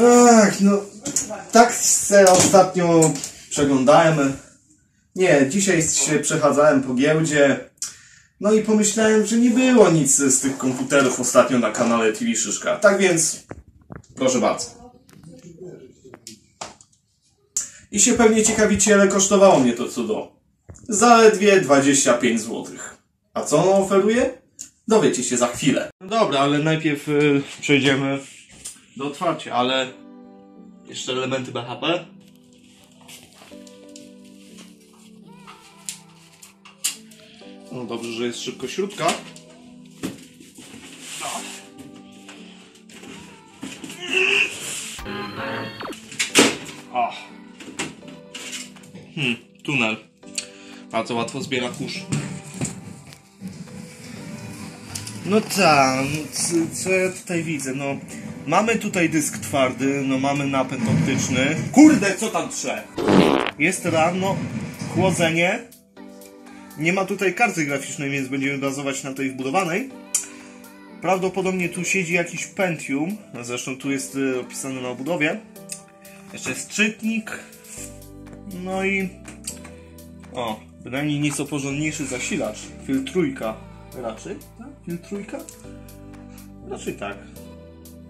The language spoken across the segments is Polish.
Ach, no, tak se ostatnio przeglądałem. Nie, dzisiaj się przechadzałem po giełdzie. No i pomyślałem, że nie było nic z tych komputerów ostatnio na kanale TV Szyszka. Tak więc, proszę bardzo. I się pewnie ciekawicie, ile kosztowało mnie to cudo. Zaledwie 25 zł. A co ono oferuje? Dowiecie się za chwilę. No dobra, ale najpierw y, przejdziemy do otwarcia, ale jeszcze elementy BHP. No dobrze, że jest szybko śrubka. O. Hmm, tunel. Bardzo łatwo zbiera kurz. No tak, no co, co ja tutaj widzę? No, mamy tutaj dysk twardy, no mamy napęd optyczny. Kurde, co tam trze? Jest RAM, no, chłodzenie. Nie ma tutaj karty graficznej, więc będziemy bazować na tej wbudowanej. Prawdopodobnie tu siedzi jakiś Pentium, no zresztą tu jest y, opisane na obudowie. Jeszcze jest czytnik. No i... O, bynajmniej nieco porządniejszy zasilacz. Filtrujka. Raczej? Tak? Filtrujka? Raczej tak.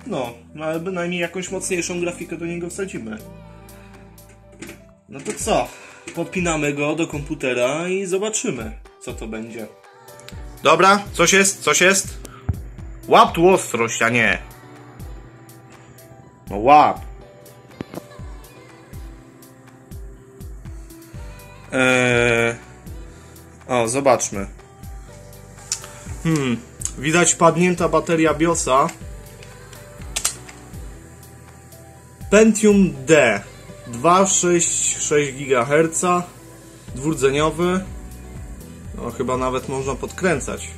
No, no ale bynajmniej jakąś mocniejszą grafikę do niego wsadzimy. No to co? Podpinamy go do komputera i zobaczymy, co to będzie. Dobra, coś jest, coś jest. Łap tu ostrość, a nie. No łap. Eee... O, zobaczmy. Hmm, widać padnięta bateria BIOSa. Pentium D 266 GHz dwurdzeniowy. No chyba nawet można podkręcać.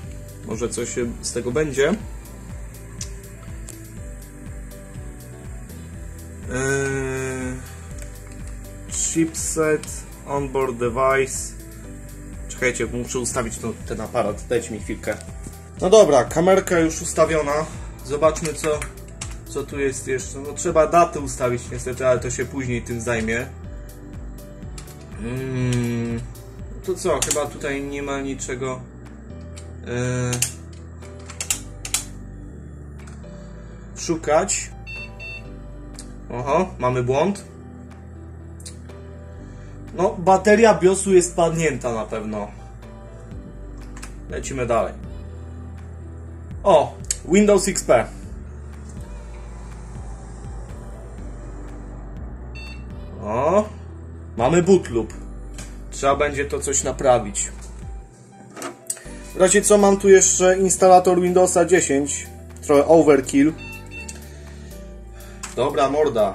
Może coś z tego będzie. Eee, chipset, onboard device. Czekajcie, muszę ustawić to, ten aparat. Dajcie mi chwilkę. No dobra, kamerka już ustawiona. Zobaczmy co, co tu jest jeszcze. No trzeba datę ustawić niestety, ale to się później tym zajmie. Mm, to co, chyba tutaj nie ma niczego. Yy, szukać. Oho, mamy błąd. No, bateria BIOSu jest padnięta na pewno. Lecimy dalej. O, Windows XP. O, mamy bootloop. Trzeba będzie to coś naprawić. W razie co mam tu jeszcze instalator Windowsa 10. Trochę overkill. Dobra, morda.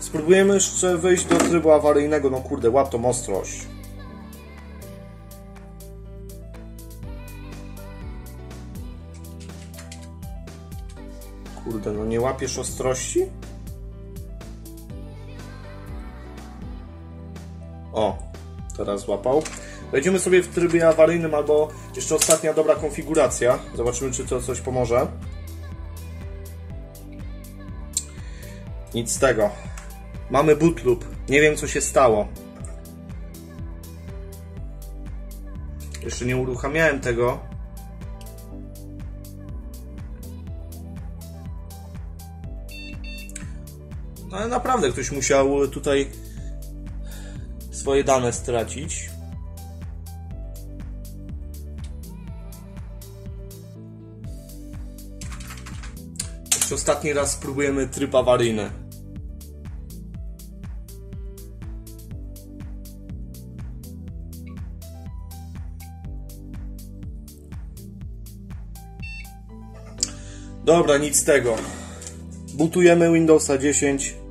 Spróbujemy jeszcze wejść do trybu awaryjnego. No kurde, łap tą ostrość. Kurde, no nie łapiesz ostrości? O, teraz łapał. Wejdziemy sobie w trybie awaryjnym albo jeszcze ostatnia dobra konfiguracja. Zobaczymy, czy to coś pomoże. Nic z tego. Mamy bootloop. Nie wiem, co się stało. Jeszcze nie uruchamiałem tego. Ale naprawdę ktoś musiał tutaj swoje dane stracić. Jeszcze ostatni raz spróbujemy tryb awaryjny. Dobra, nic z tego. Butujemy Windowsa 10.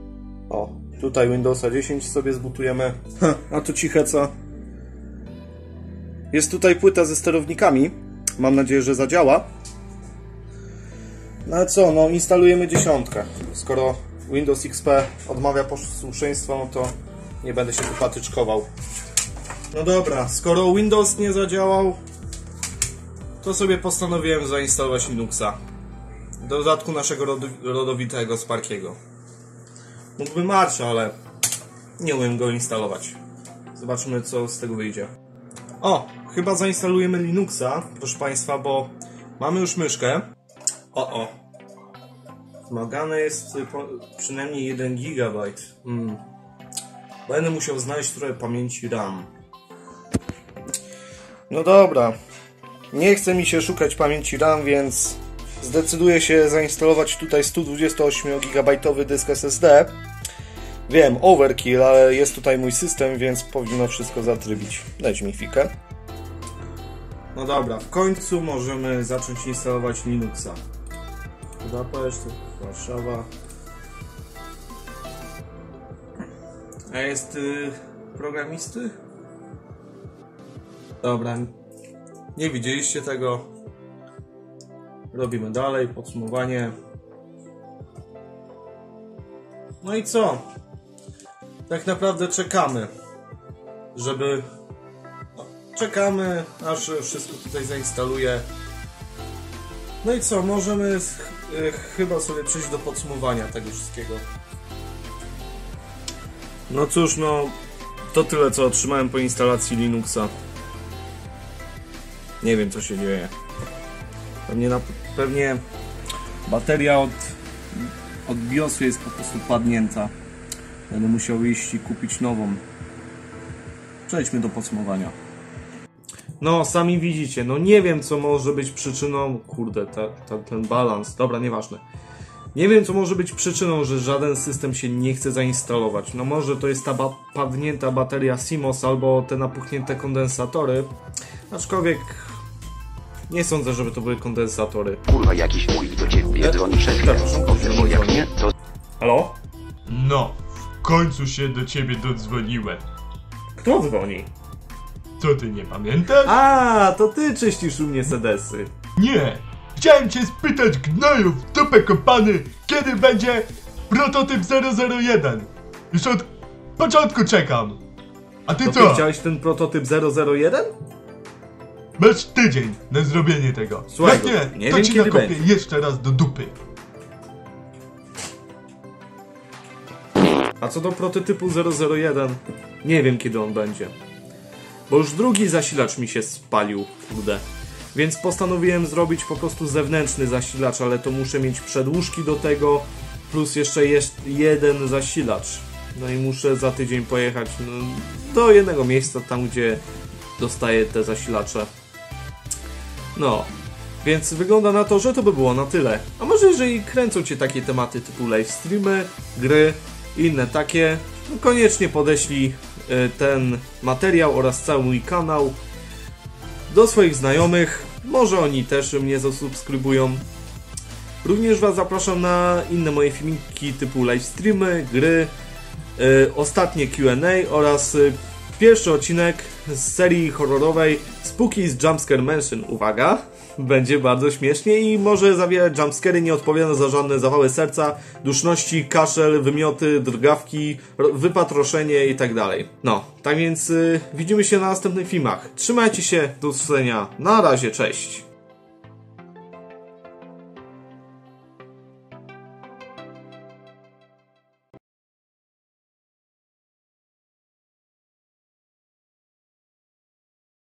Tutaj Windowsa 10 sobie zbutujemy. Ha, a to ciche co? Jest tutaj płyta ze sterownikami. Mam nadzieję, że zadziała. No ale co, no instalujemy dziesiątkę. Skoro Windows XP odmawia posłuszeństwa, no to nie będę się tu patyczkował. No dobra, skoro Windows nie zadziałał, to sobie postanowiłem zainstalować Linuxa. Do dodatku naszego rodowitego Sparkiego. Mógłby Marcha, ale nie umiem go instalować. Zobaczymy, co z tego wyjdzie. O, chyba zainstalujemy Linuxa, proszę Państwa, bo mamy już myszkę. O, o. Wymagane jest y, przynajmniej 1 GB. Hmm. Będę musiał znaleźć trochę pamięci RAM. No dobra. Nie chce mi się szukać pamięci RAM, więc zdecyduję się zainstalować tutaj 128 GB dysk SSD. Wiem, overkill, ale jest tutaj mój system, więc powinno wszystko zatrybić. Dajcie mi chwilkę. No dobra, w końcu możemy zacząć instalować Linuxa. Budapeszt, Warszawa. A jest y, programisty? Dobra, nie widzieliście tego. Robimy dalej, podsumowanie. No i co? Tak naprawdę czekamy, żeby. No, czekamy, aż wszystko tutaj zainstaluje. No i co? Możemy y, chyba sobie przejść do podsumowania tego wszystkiego. No cóż, no to tyle co otrzymałem po instalacji Linuxa. Nie wiem co się dzieje. Pewnie, na, pewnie bateria od, od BIOSu jest po prostu padnięta. Będę musiał iść i kupić nową. Przejdźmy do podsumowania. No, sami widzicie, no nie wiem co może być przyczyną. Kurde, ta, ta, ten balans. Dobra, nieważne. Nie wiem, co może być przyczyną, że żaden system się nie chce zainstalować. No może to jest ta ba padnięta bateria CMOS albo te napuchnięte kondensatory. Aczkolwiek nie sądzę, żeby to były kondensatory. Kurwa jakiś mój do ciebie dzwoni przez. Przepraszam, jak nie, to Halo? No, końcu się do ciebie dodzwoniłem. Kto dzwoni? Co ty nie pamiętasz? A, to ty czyścisz u mnie sedesy. Nie! Chciałem cię spytać, gnoju w dupę kopany, kiedy będzie prototyp 001? Już od początku czekam. A ty To co? ty chciałeś ten prototyp 001? Masz tydzień na zrobienie tego. Słuchaj, jak nie, nie to wiem, ci nakopię będzie. jeszcze raz do dupy. A co do prototypu 001, nie wiem kiedy on będzie. Bo już drugi zasilacz mi się spalił, kurde. Więc postanowiłem zrobić po prostu zewnętrzny zasilacz, ale to muszę mieć przedłużki do tego, plus jeszcze jeden zasilacz. No i muszę za tydzień pojechać no, do jednego miejsca, tam gdzie dostaję te zasilacze. No, więc wygląda na to, że to by było na tyle. A może jeżeli kręcą Cię takie tematy typu live streamy, gry inne takie, no koniecznie podeślij y, ten materiał oraz cały mój kanał do swoich znajomych. Może oni też mnie zasubskrybują. Również Was zapraszam na inne moje filmiki typu live streamy, gry, y, ostatnie Q&A oraz y, pierwszy odcinek z serii horrorowej Spooky's Jumpscare Mansion. Uwaga, będzie bardzo śmiesznie i może zawierać jumpscary, nie odpowiada za żadne zawały serca, duszności, kaszel, wymioty, drgawki, ro- wypatroszenie i tak. No, tak więc y, widzimy się na następnych filmach. Trzymajcie się, do usłyszenia. Na razie, cześć.